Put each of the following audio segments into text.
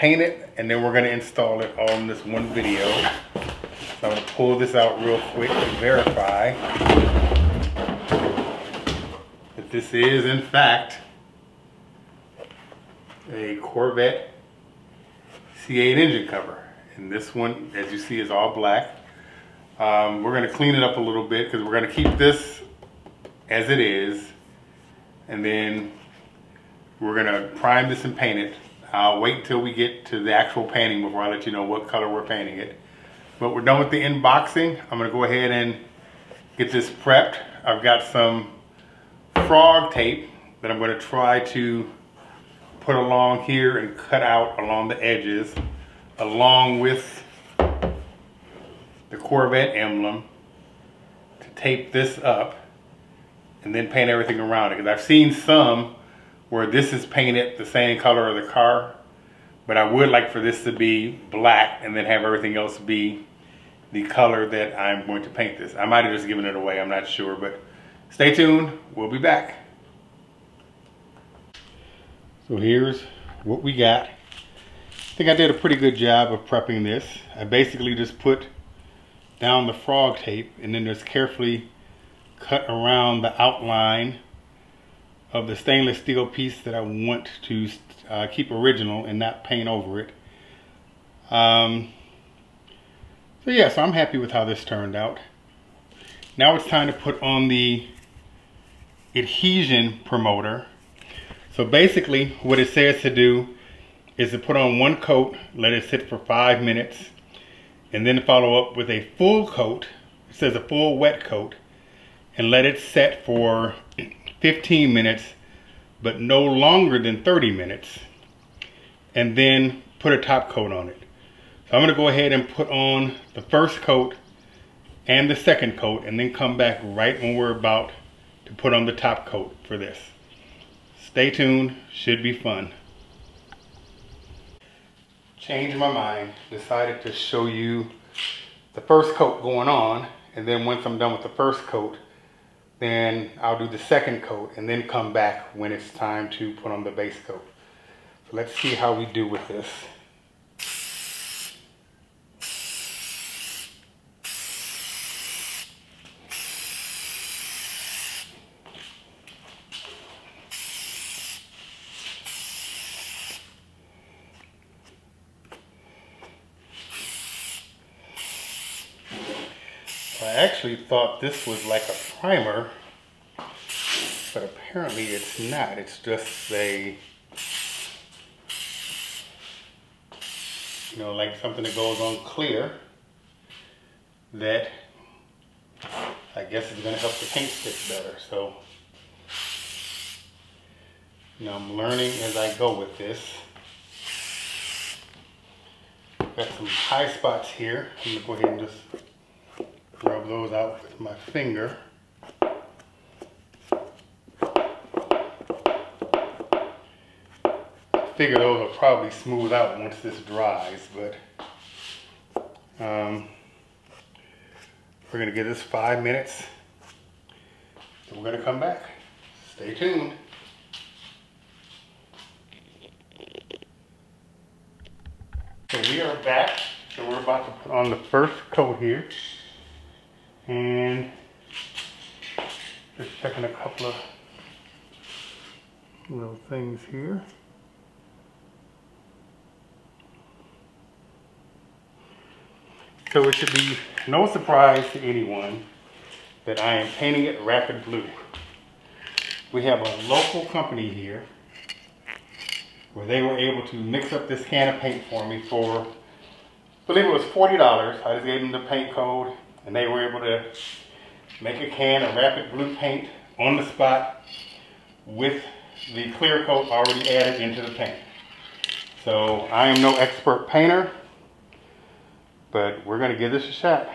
paint it and then we're gonna install it all in this one video. So I'm gonna pull this out real quick to verify that this is in fact a Corvette C8 engine cover. And this one, as you see, is all black. Um, we're gonna clean it up a little bit because we're gonna keep this as it is. And then we're gonna prime this and paint it. I'll wait until we get to the actual painting before I let you know what color we're painting it. But we're done with the unboxing. I'm gonna go ahead and get this prepped. I've got some frog tape that I'm gonna try to put along here and cut out along the edges along with the Corvette emblem to tape this up and then paint everything around it. Because I've seen some where this is painted the same color of the car, but I would like for this to be black and then have everything else be the color that I'm going to paint this. I might have just given it away, I'm not sure, but stay tuned, we'll be back. So here's what we got. I think I did a pretty good job of prepping this. I basically just put down the frog tape and then just carefully cut around the outline of the stainless steel piece that I want to uh, keep original and not paint over it. Um, so yeah, so I'm happy with how this turned out. Now it's time to put on the adhesion promoter. So basically what it says to do is to put on one coat, let it sit for five minutes, and then follow up with a full coat, it says a full wet coat, and let it set for 15 minutes, but no longer than 30 minutes, and then put a top coat on it. So I'm gonna go ahead and put on the first coat and the second coat, and then come back right when we're about to put on the top coat for this. Stay tuned, should be fun. Changed my mind, decided to show you the first coat going on, and then once I'm done with the first coat, then I'll do the second coat and then come back when it's time to put on the base coat. So let's see how we do with this. I actually thought this was like a primer, but apparently it's not. It's just a, you know, like something that goes on clear that I guess is gonna help the paint stick better. So, you know, I'm learning as I go with this. Got some high spots here. I'm gonna go ahead and just rub those out with my finger. I figure those will probably smooth out once this dries, but um, we're gonna give this five minutes. Then we're gonna come back. Stay tuned. So we are back. So we're about to put on the first coat here. And just checking a couple of little things here. So it should be no surprise to anyone that I am painting it rapid blue. We have a local company here where they were able to mix up this can of paint for me for, I believe it was $40. I just gave them the paint code and they were able to make a can of rapid blue paint on the spot with the clear coat already added into the paint. So I am no expert painter, but we're gonna give this a shot.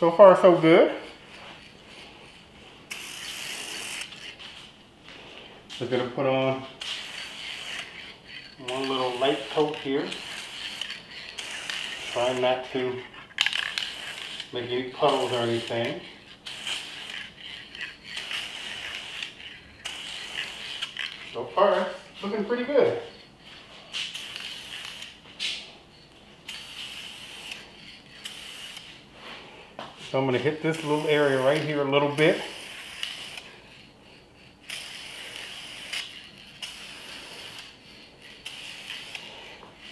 So far, so good. Just gonna put on one little light coat here. Try not to make any puddles or anything. So far, looking pretty good. So I'm going to hit this little area right here a little bit.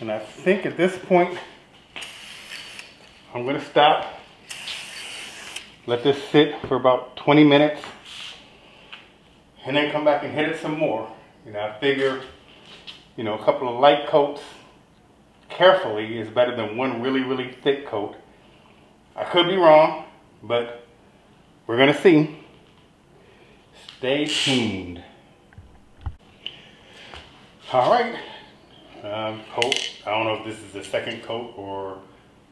And I think at this point, I'm going to stop, let this sit for about 20 minutes, and then come back and hit it some more. You know, I figure, you know, a couple of light coats carefully is better than one really, really thick coat. I could be wrong, but we're going to see. Stay tuned. All right. Um, coat, I don't know if this is the second coat or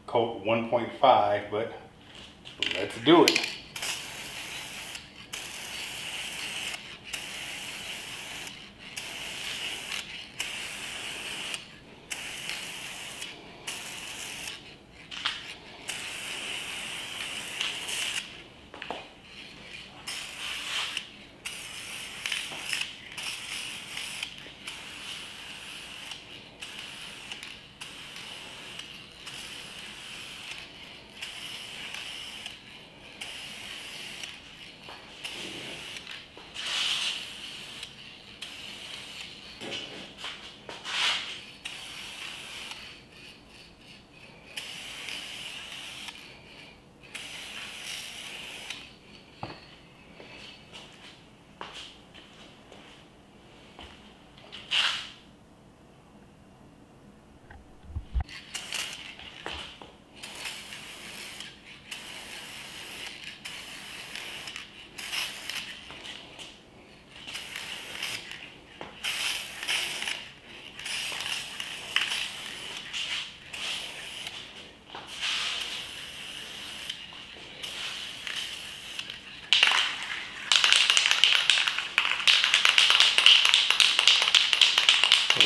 coat 1.5, but let's do it.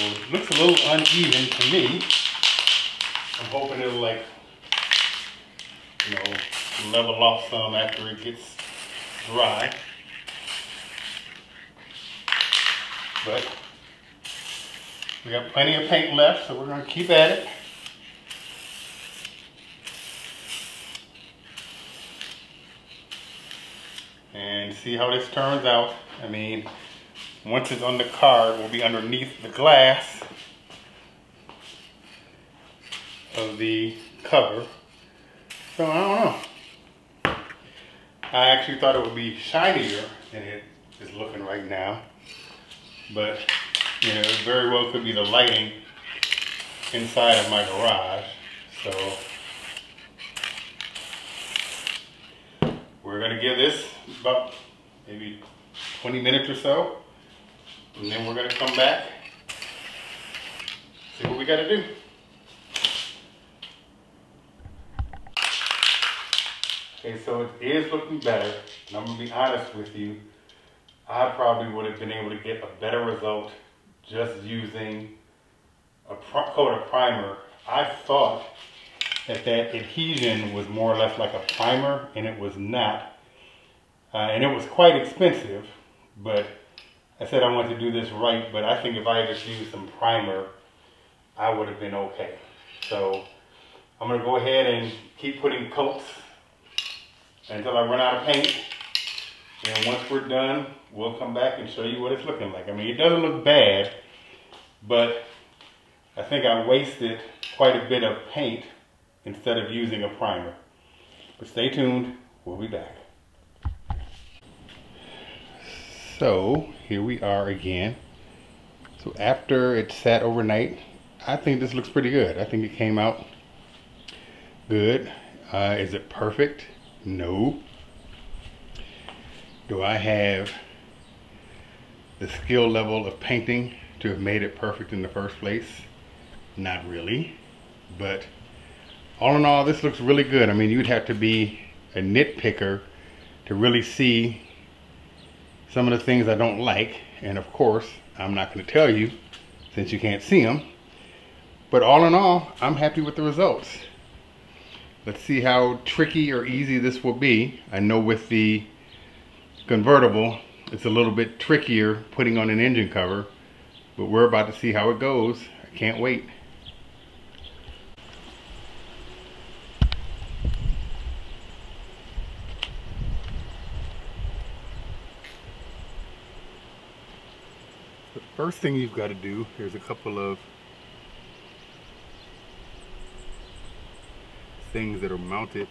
it looks a little uneven to me. I'm hoping it'll like, you know, level off some after it gets dry. But we got plenty of paint left, so we're gonna keep at it. And see how this turns out. I mean, once it's on the card, will be underneath the glass of the cover. So I don't know. I actually thought it would be shinier than it is looking right now. But, you know, it very well could be the lighting inside of my garage. So, we're gonna give this about maybe 20 minutes or so. And then we're gonna come back, see what we gotta do. Okay, so it is looking better, and I'm gonna be honest with you. I probably would have been able to get a better result just using a coat of primer. I thought that that adhesion was more or less like a primer, and it was not. Uh, and it was quite expensive, but I said I wanted to do this right, but I think if I had just used some primer, I would have been okay. So I'm gonna go ahead and keep putting coats until I run out of paint. And once we're done, we'll come back and show you what it's looking like. I mean, it doesn't look bad, but I think I wasted quite a bit of paint instead of using a primer. But stay tuned, we'll be back. So here we are again. So after it sat overnight, I think this looks pretty good. I think it came out good. Uh, is it perfect? No. Do I have the skill level of painting to have made it perfect in the first place? Not really. But all in all, this looks really good. I mean, you'd have to be a nitpicker to really see some of the things I don't like. And of course, I'm not going to tell you since you can't see them. But all in all, I'm happy with the results. Let's see how tricky or easy this will be. I know with the convertible, it's a little bit trickier putting on an engine cover, but we're about to see how it goes. I can't wait. The first thing you've got to do, here's a couple of things that are mounted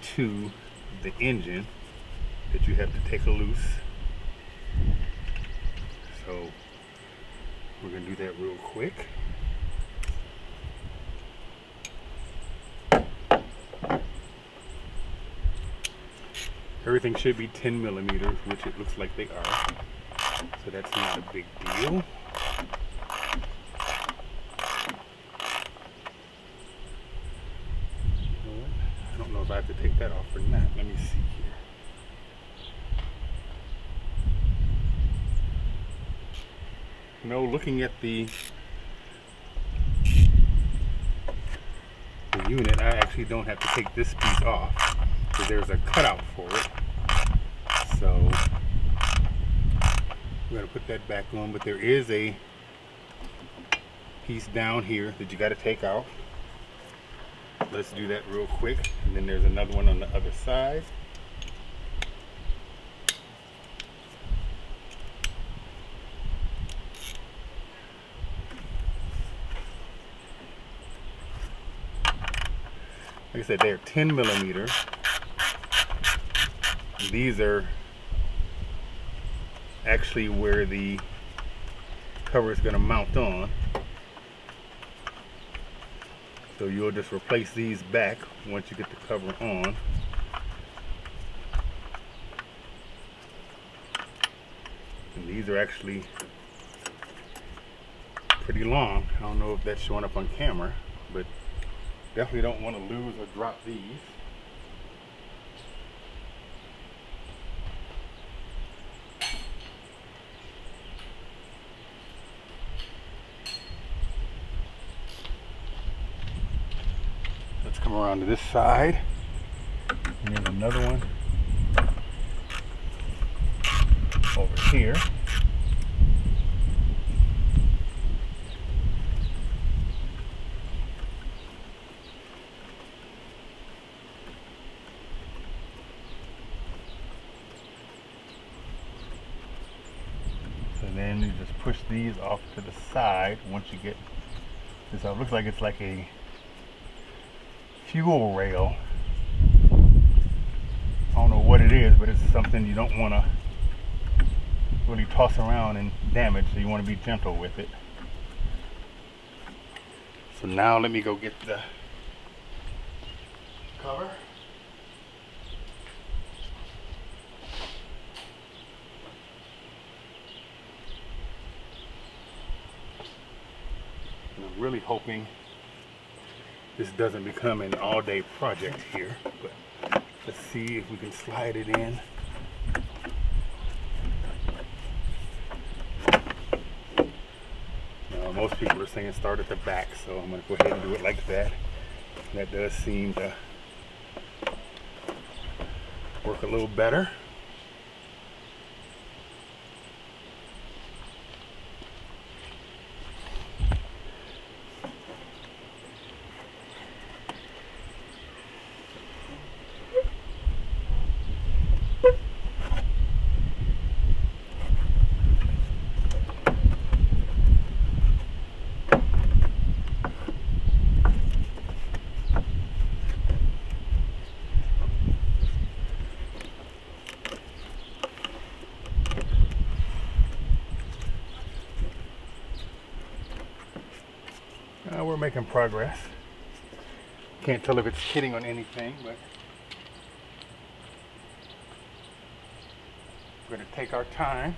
to the engine that you have to take a loose. So we're gonna do that real quick. Everything should be 10 millimeters, which it looks like they are. So that's not a big deal. I don't know if I have to take that off or not. Let me see here. No, looking at the the unit, I actually don't have to take this piece off because there's a cutout for it. So we're gonna put that back on, but there is a piece down here that you got to take out. Let's do that real quick. And then there's another one on the other side. Like I said, they're 10 millimeter. These are actually where the cover is going to mount on. So you'll just replace these back once you get the cover on. And these are actually pretty long. I don't know if that's showing up on camera, but definitely don't want to lose or drop these. Let's come around to this side. And there's another one over here. So then you just push these off to the side once you get this out. It looks like it's like a fuel rail. I don't know what it is, but it's something you don't want to really toss around and damage, so you want to be gentle with it. So now let me go get the cover. And I'm really hoping this doesn't become an all-day project here, but let's see if we can slide it in. Now, most people are saying start at the back, so I'm going to go ahead and do it like that. That does seem to work a little better. Making progress. Can't tell if it's hitting on anything, but we're going to take our time.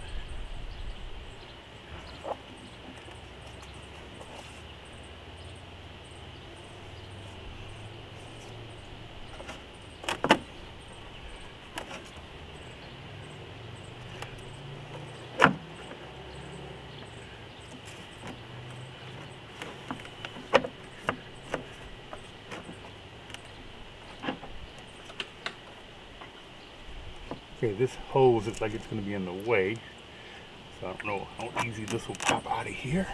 Okay, this hose looks like it's going to be in the way. So I don't know how easy this will pop out of here.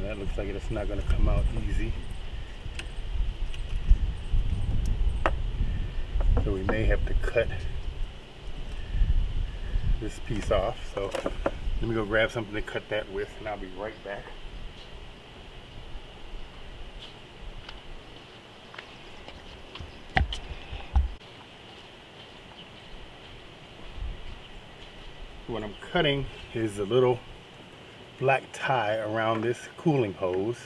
that looks like it's not going to come out easy. So we may have to cut this piece off. So let me go grab something to cut that with and I'll be right back. What I'm cutting is a little black tie around this cooling hose.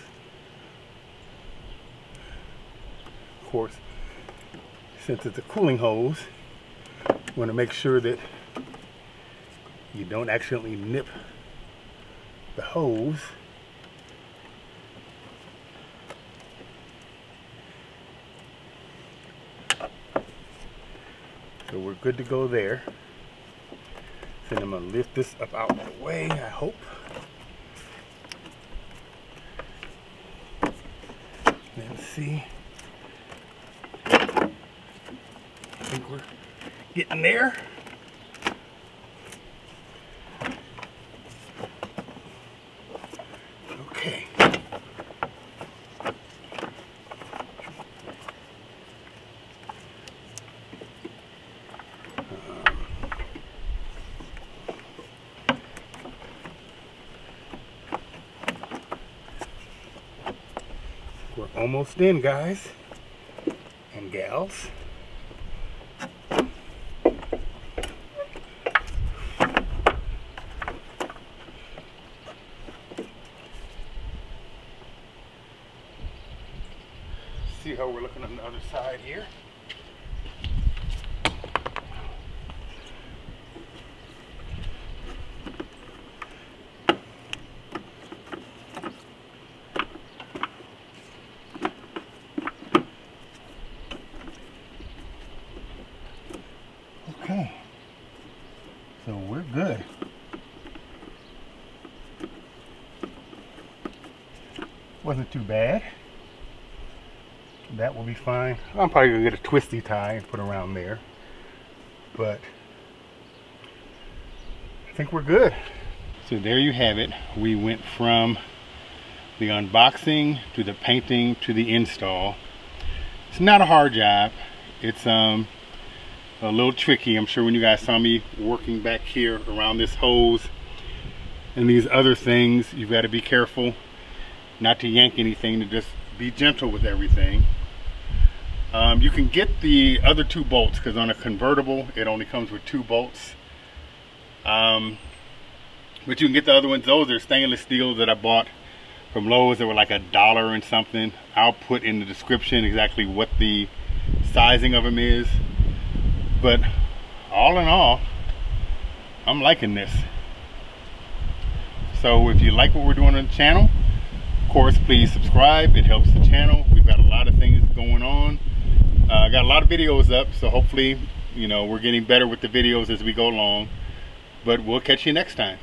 Of course, since it's a cooling hose, you want to make sure that you don't accidentally nip the hose. So we're good to go there. Then I'm gonna lift this up out of the way I hope. Let's see. I think we're getting there almost in, guys and gals. See how we're looking on the other side here. Okay. So we're good. Wasn't too bad. That will be fine. I'm probably gonna get a twisty tie and put around there. But I think we're good. So there you have it. We went from the unboxing to the painting to the install. It's not a hard job. It's um a little tricky. I'm sure when you guys saw me working back here around this hose and these other things, you've got to be careful not to yank anything, to just be gentle with everything. Um, you can get the other two bolts because on a convertible, it only comes with two bolts. Um, but you can get the other ones. Those are stainless steel that I bought from Lowe's. They were like a dollar and something. I'll put in the description exactly what the sizing of them is but all in all I'm liking this so if you like what we're doing on the channel course please subscribe. It helps the channel. We've got a lot of things going on. I uh, got a lot of videos up so hopefully you know we're getting better with the videos as we go along. But we'll catch you next time